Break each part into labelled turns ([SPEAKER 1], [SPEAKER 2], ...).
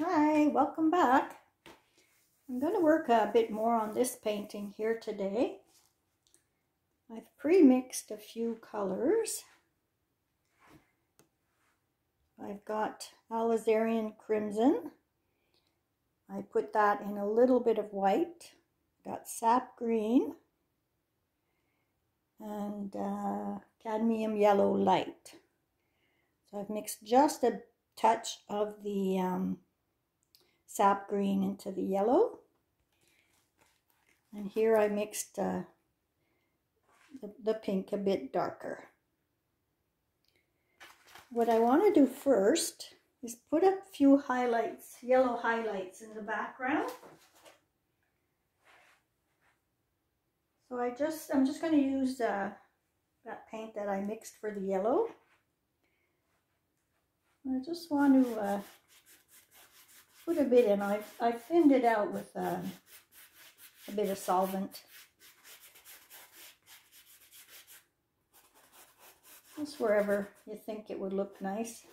[SPEAKER 1] Hi, welcome back. I'm going to work a bit more on this painting here today. I've pre-mixed a few colors. I've got alizarin crimson. I put that in a little bit of white. Got sap green and uh, cadmium yellow light. So I've mixed just a touch of the um, sap green into the yellow. And here I mixed uh, the, the pink a bit darker. What I want to do first is put a few highlights, yellow highlights in the background. So I just, I'm just going to use uh, that paint that I mixed for the yellow. I just want to uh, put a bit in. I I thinned it out with uh, a bit of solvent. Just wherever you think it would look nice.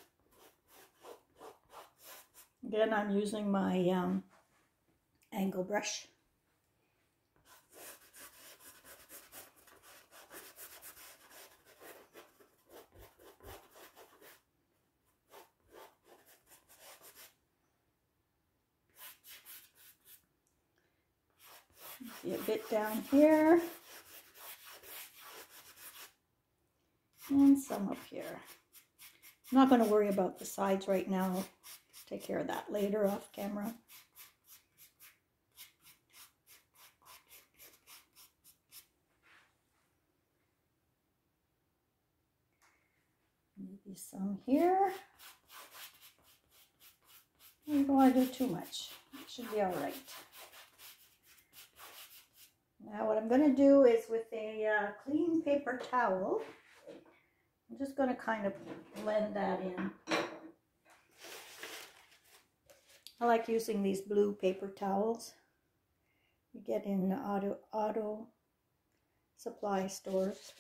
[SPEAKER 1] Again, I'm using my um, angle brush. A bit down here. And some up here. I'm not going to worry about the sides right now. I'll take care of that later off camera. Maybe some here. You don't want to do too much. It should be all right. Now what I'm going to do is with a uh, clean paper towel, I'm just going to kind of blend that in. I like using these blue paper towels you get in auto, auto supply stores.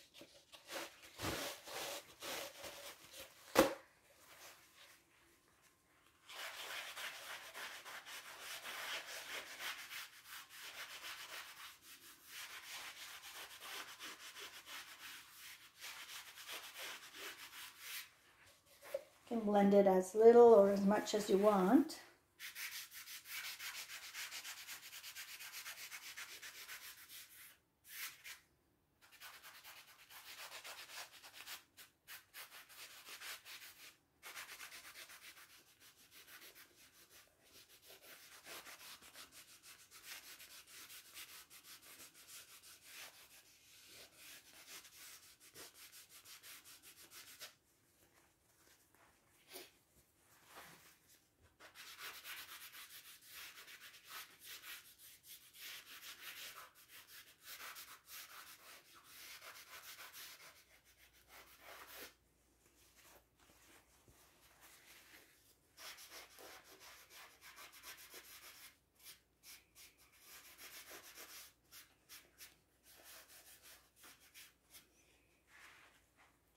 [SPEAKER 1] Blend it as little or as much as you want.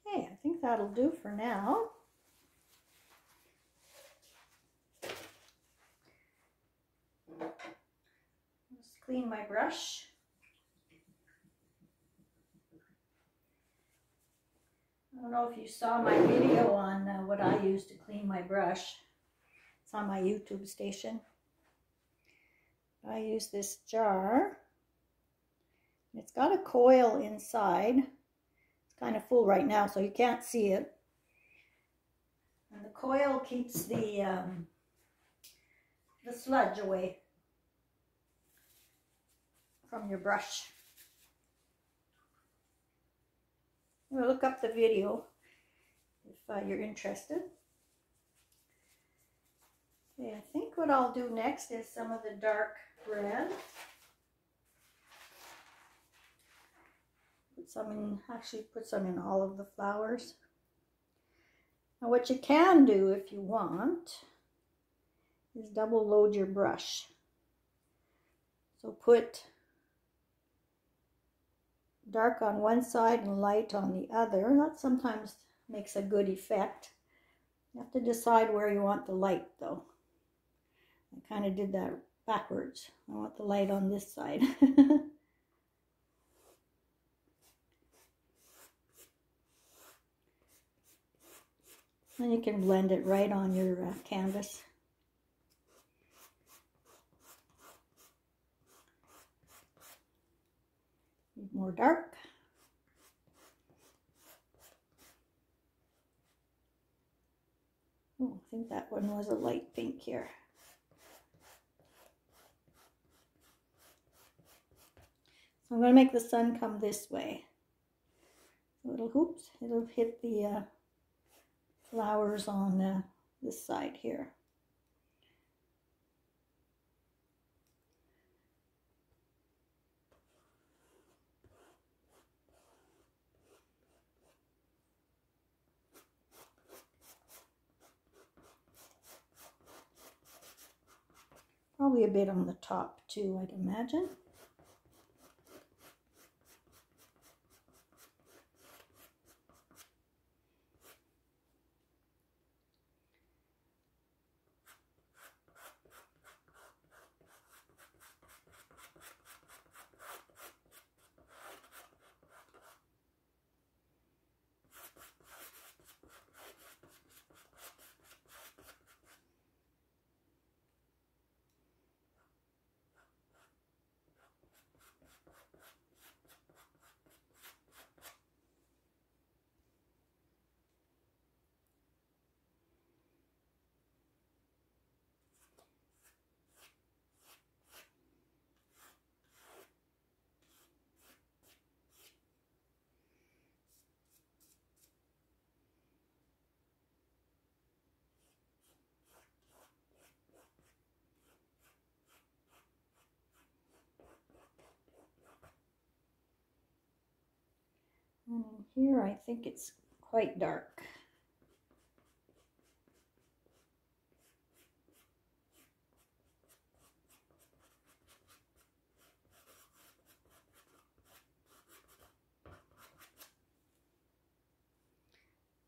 [SPEAKER 1] Okay, I think that'll do for now. Just clean my brush. I don't know if you saw my video on uh, what I use to clean my brush. It's on my YouTube station. I use this jar. It's got a coil inside. It's kind of full right now, so you can't see it. And the coil keeps the um, the sludge away from your brush. We'll look up the video if uh, you're interested. Okay, I think what I'll do next is some of the dark red. Put some in, actually put some in all of the flowers. Now what you can do if you want is double load your brush. So put dark on one side and light on the other. That sometimes makes a good effect. You have to decide where you want the light though. I kind of did that backwards. I want the light on this side. and you can blend it right on your uh, canvas. More dark. Oh, I think that one was a light pink here. So I'm going to make the sun come this way. So it'll, it'll hit the uh, flowers on uh, this side here. Probably a bit on the top too, I'd imagine. And here I think it's quite dark.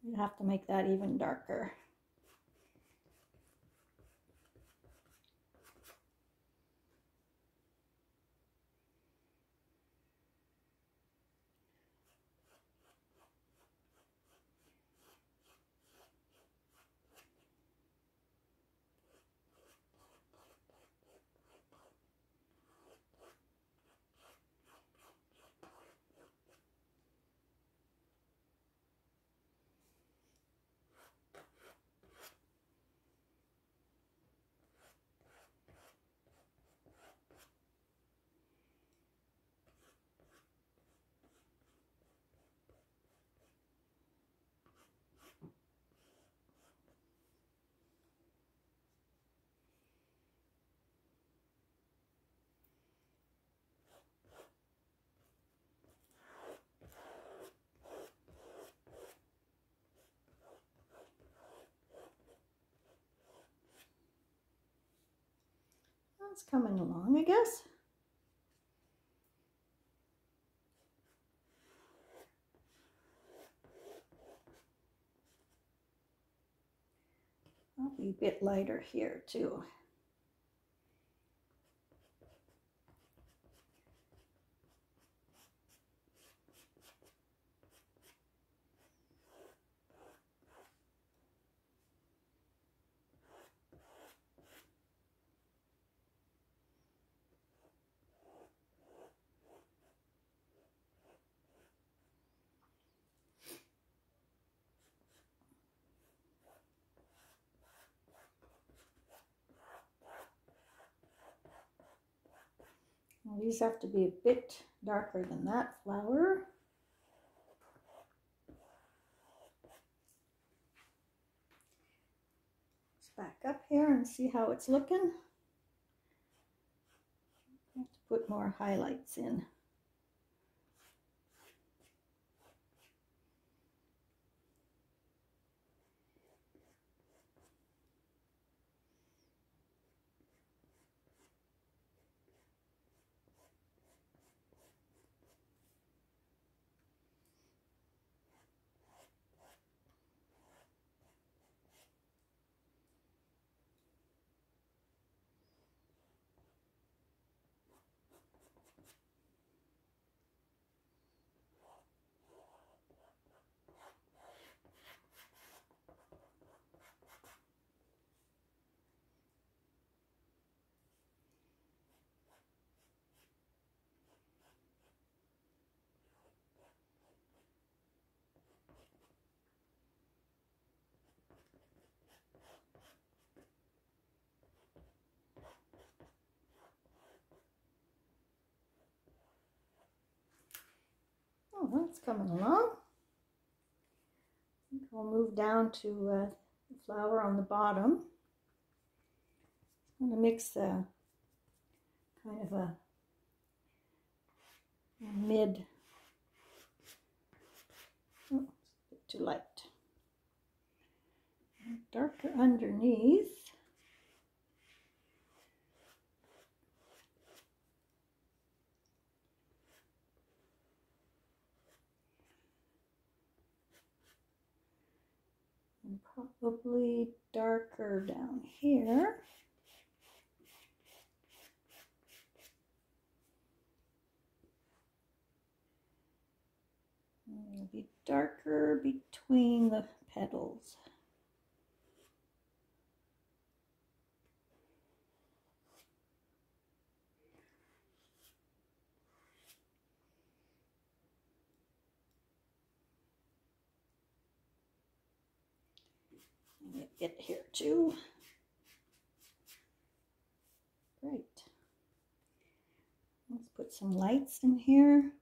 [SPEAKER 1] You have to make that even darker. It's coming along, I guess. Probably a bit lighter here too. Well, these have to be a bit darker than that flower. Let's back up here and see how it's looking. I have to put more highlights in. That's coming along. We'll move down to uh, the flower on the bottom. I'm going to mix a kind of a, a mid, oh, too light, darker underneath. and probably darker down here. be darker between the petals. Get here too. Great. Let's put some lights in here.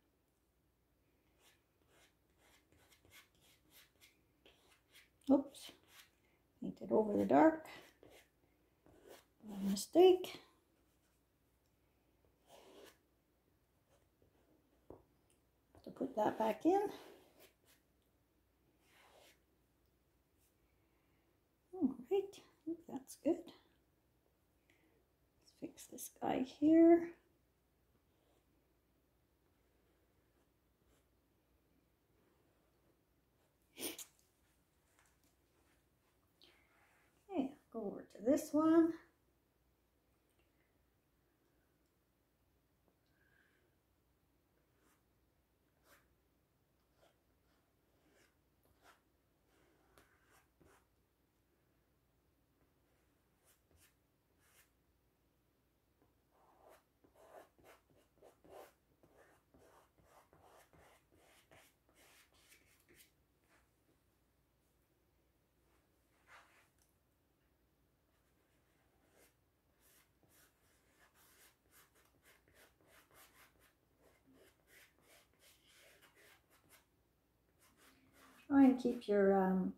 [SPEAKER 1] Oops, painted over the dark. mistake. to put that back in. All right, that's good. Let's fix this guy here. Okay, Go over to this one. Try and keep your um,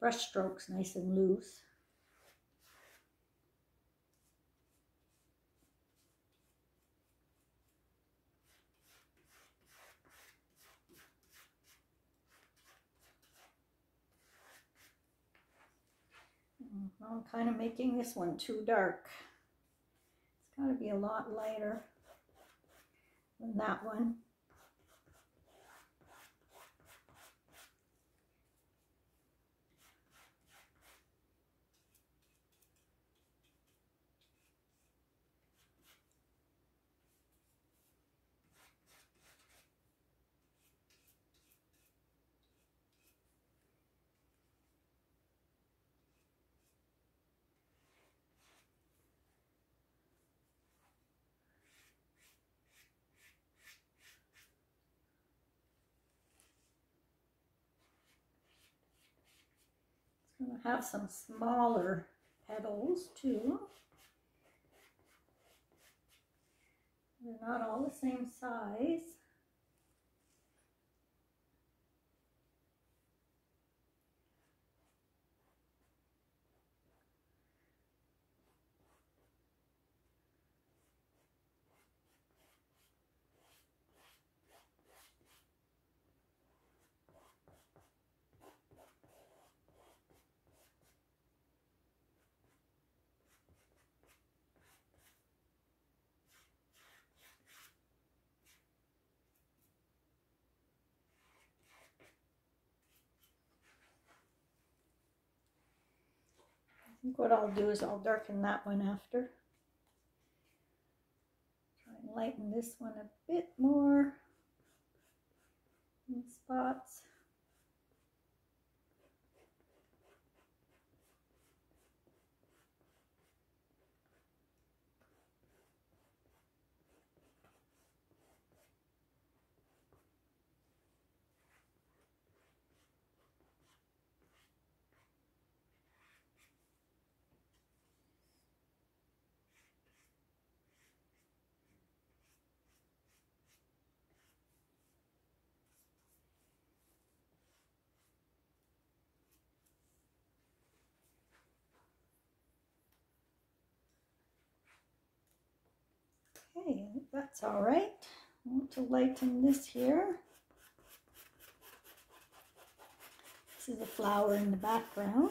[SPEAKER 1] brush strokes nice and loose. Mm-hmm, I'm kind of making this one too dark. It's got to be a lot lighter than that one. Going to have some smaller petals too. They're not all the same size. What I'll do is I'll darken that one after. Try and lighten this one a bit more in spots. Okay, that's all right. I want to lighten this here. This is a flower in the background.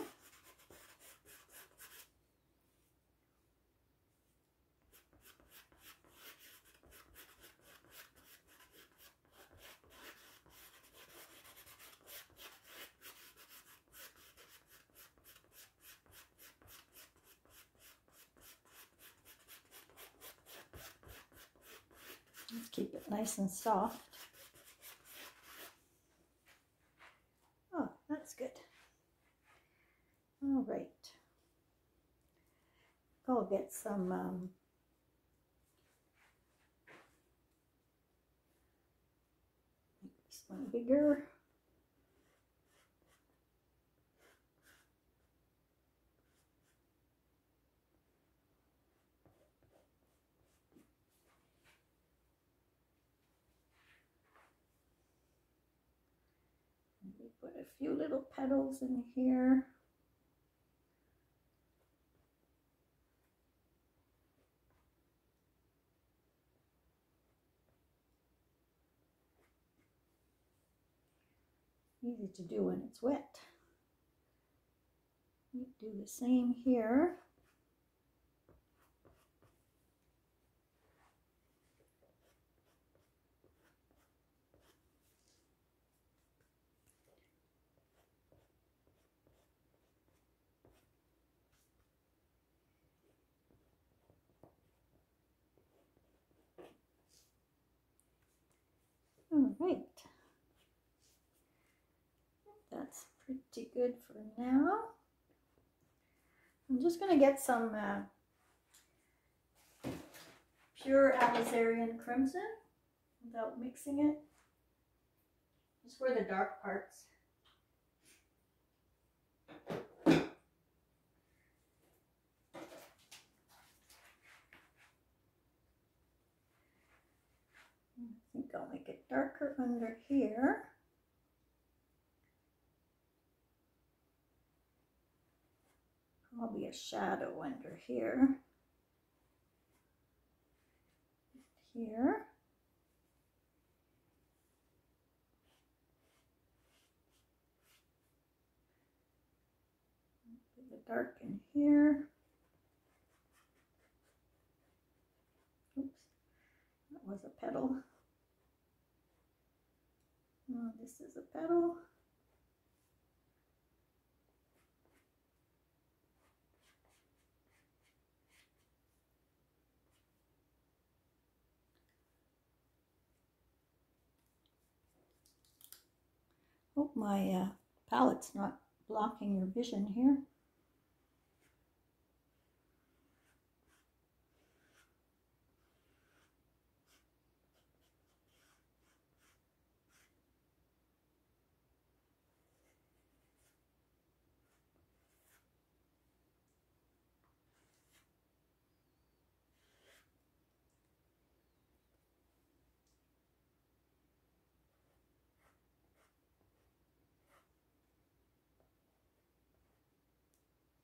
[SPEAKER 1] Let's keep it nice and soft. Oh, that's good. All right. I'll get some um, make this one bigger. Maybe put a few little petals in here. Easy to do when it's wet. Do the same here. All right. That's pretty good for now. I'm just going to get some uh, pure Alizarin Crimson without mixing it. Just for the dark parts. I'll make it darker under here. Probably a shadow under here. Here. Dark in here. Oops, that was a petal. Oh, this is a petal. Hope my uh, palette's not blocking your vision here.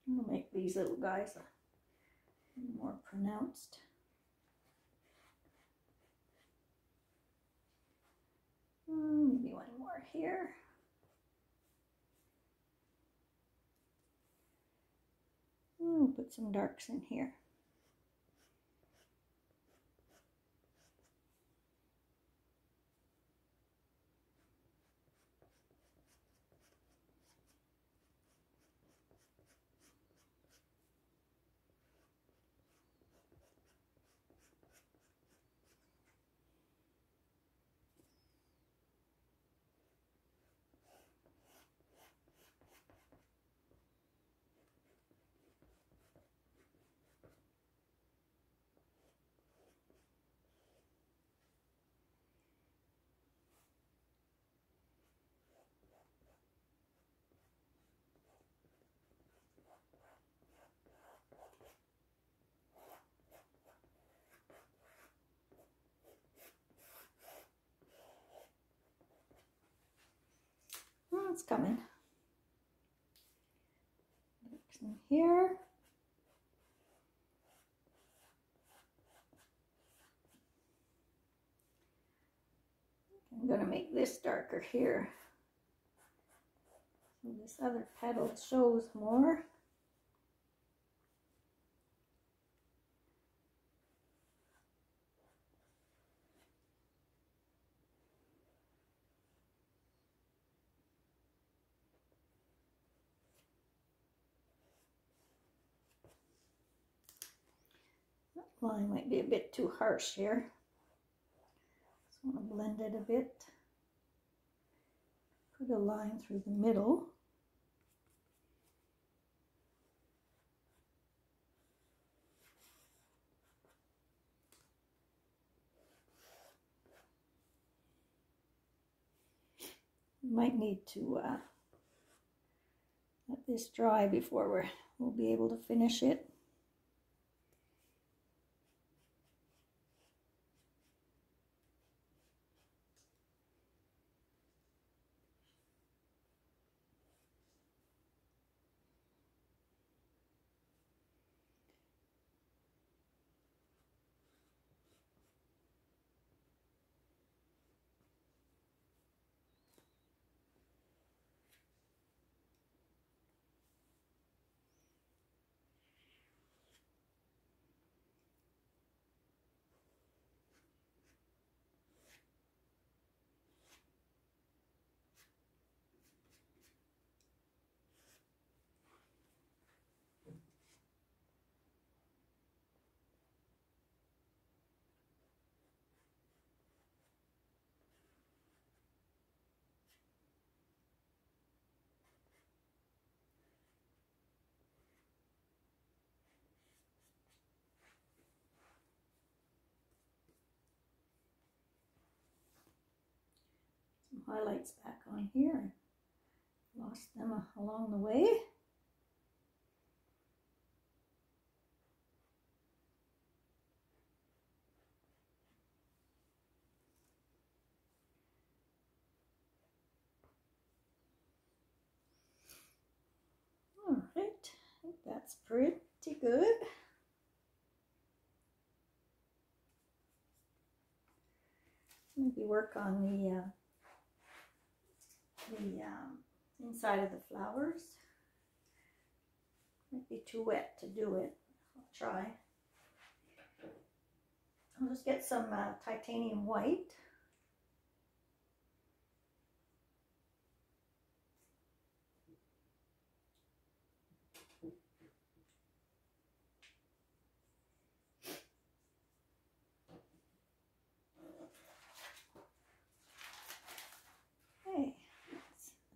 [SPEAKER 1] Gonna make these little guys more pronounced. Mm, maybe one more here. Mm, put some darks in here. one's coming. Here. I'm going to make this darker here. This other petal shows more. Line might be a bit too harsh here. Just want to blend it a bit. Put a line through the middle. might need to uh, let this dry before we're, we'll be able to finish it. Highlights back on here. Lost them along the way. All right, that's pretty good. Maybe work on the uh, the um, inside of the flowers. Might be too wet to do it. I'll try. I'll just get some uh, titanium white.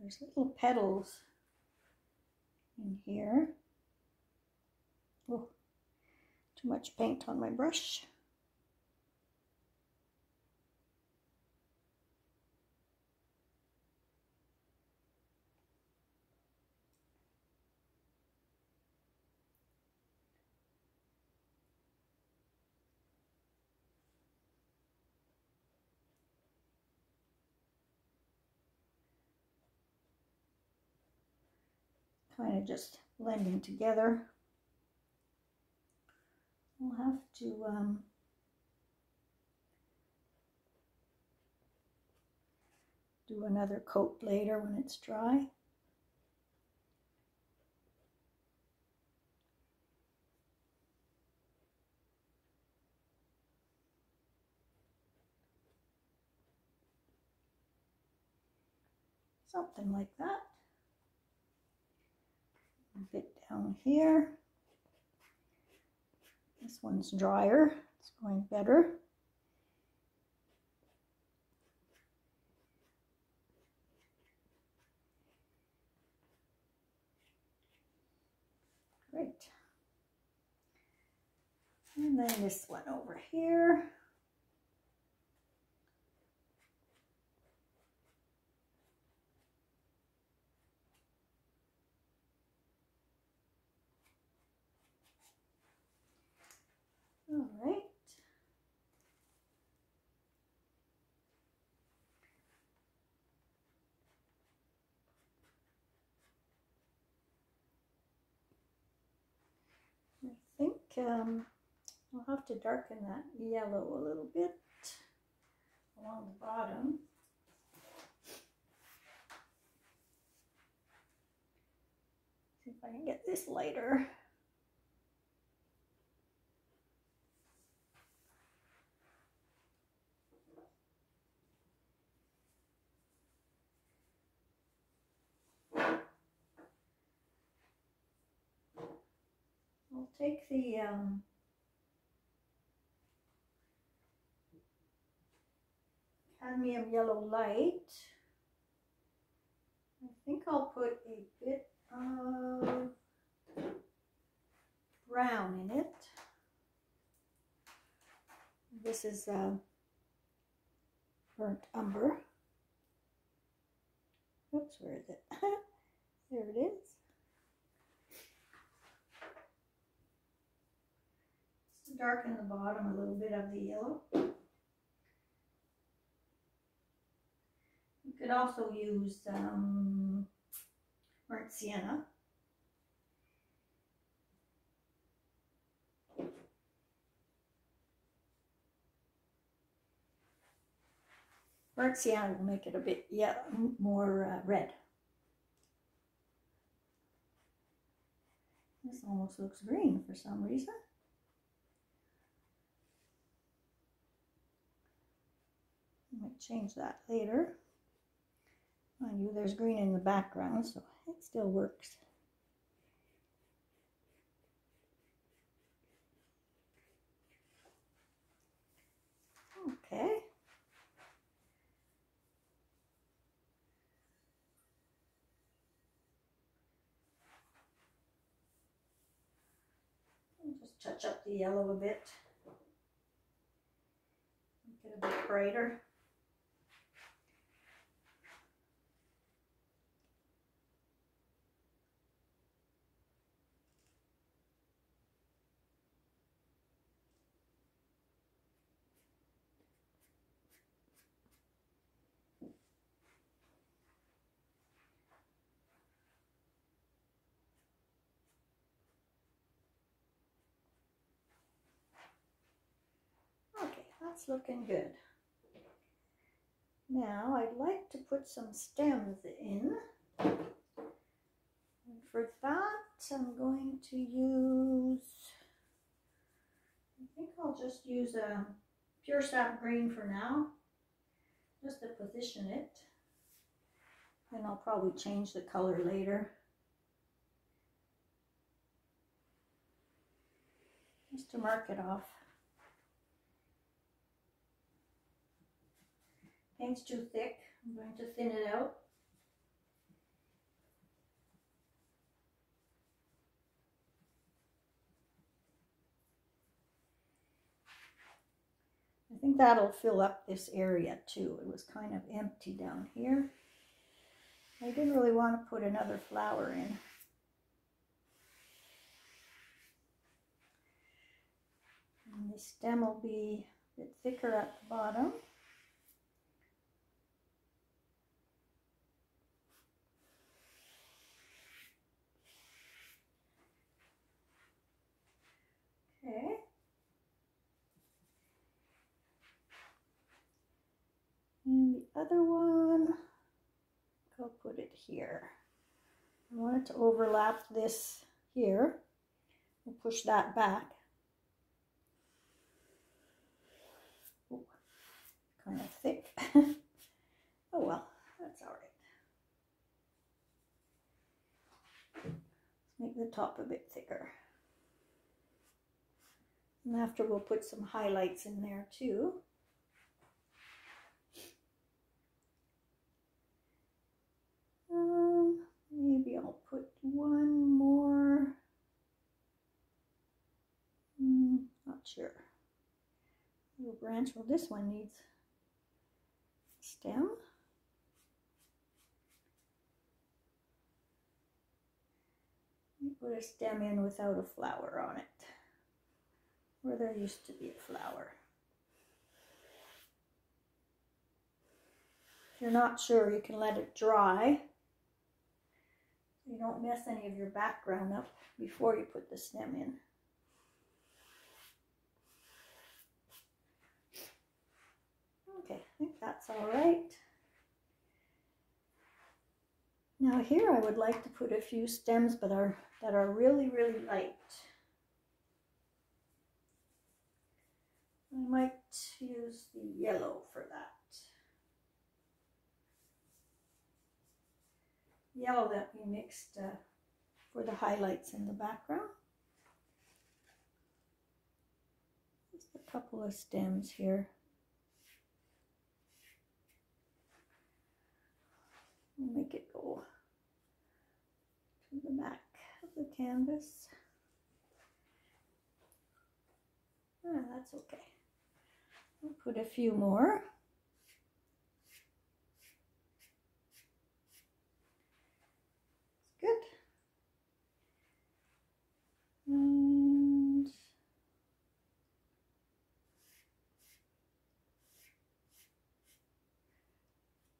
[SPEAKER 1] There's little petals in here. Oh, too much paint on my brush. Just blending together. We'll have to um, do another coat later when it's dry. Something like that here. This one's drier. It's going better. Great. And then this one over here. All right. I think um, I'll have to darken that yellow a little bit along the bottom. See if I can get this lighter. Take the um, cadmium yellow light. I think I'll put a bit of brown in it. This is uh, burnt umber. Oops, where is it? there it is. Just to darken the bottom a little bit of the yellow. You could also use um, burnt sienna. Burnt sienna will make it a bit yeah, more uh, red. This almost looks green for some reason. Change that later. Mind you, there's green in the background, so it still works. Okay. Just touch up the yellow a bit. Make it a bit brighter. Okay, that's looking good. Now I'd like to put some stems in. And for that, I'm going to use, I think I'll just use a pure sap green for now, just to position it. And I'll probably change the color later. Just to mark it off. Paint's too thick. I'm going to thin it out. I think that'll fill up this area too. It was kind of empty down here. I didn't really want to put another flower in. And the stem will be a bit thicker at the bottom. Okay. And the other one, I'll put it here. I want it to overlap this here. We'll push that back. Ooh, kind of thick. oh well, that's all right. Let's make the top a bit thicker. And after we'll put some highlights in there too. One more. Mm, not sure. Little branch. Well, this one needs stem. Put a stem in without a flower on it where there used to be a flower. If you're not sure, you can let it dry. You don't mess any of your background up before you put the stem in. Okay, I think that's all right. Now here I would like to put a few stems but are that are really, really light. I might use the yellow for that. Yellow that we mixed uh, for the highlights in the background. Just a couple of stems here. Make it go to the back of the canvas. Ah, that's okay. We'll put a few more. Good. And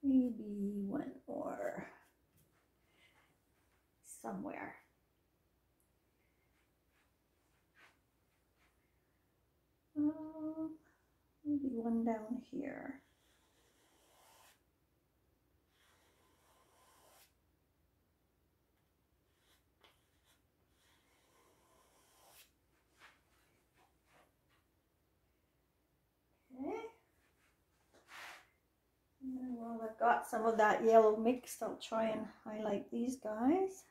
[SPEAKER 1] maybe one more somewhere. Um, maybe one down here. Okay. And while I've got some of that yellow mixed, I'll try and highlight these guys.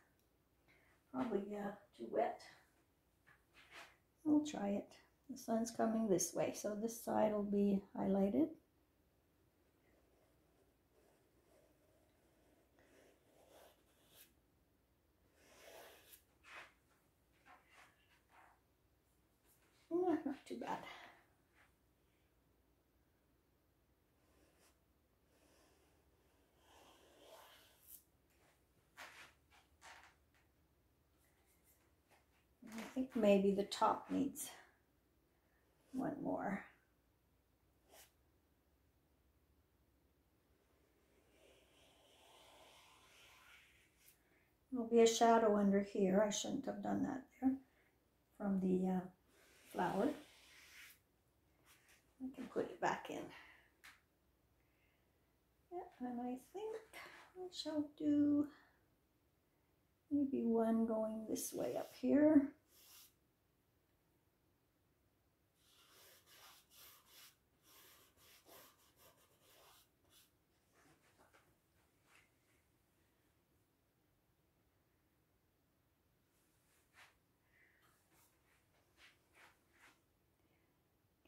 [SPEAKER 1] Probably uh, too wet. I'll try it. The sun's coming this way, so this side will be highlighted. Not too bad. I think maybe the top needs one more. There'll be a shadow under here. I shouldn't have done that there from the uh, flower. I can put it back in. Yeah, and I think I shall do maybe one going this way up here.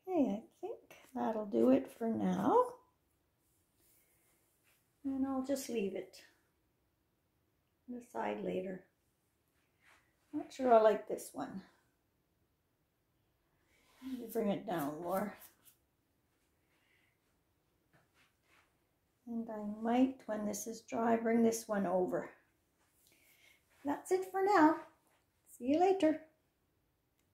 [SPEAKER 1] Okay, I think that'll do it for now. And I'll just leave it decide later. Not sure I like this one. Bring it down more. And I might, when this is dry, bring this one over. That's it for now. See you later.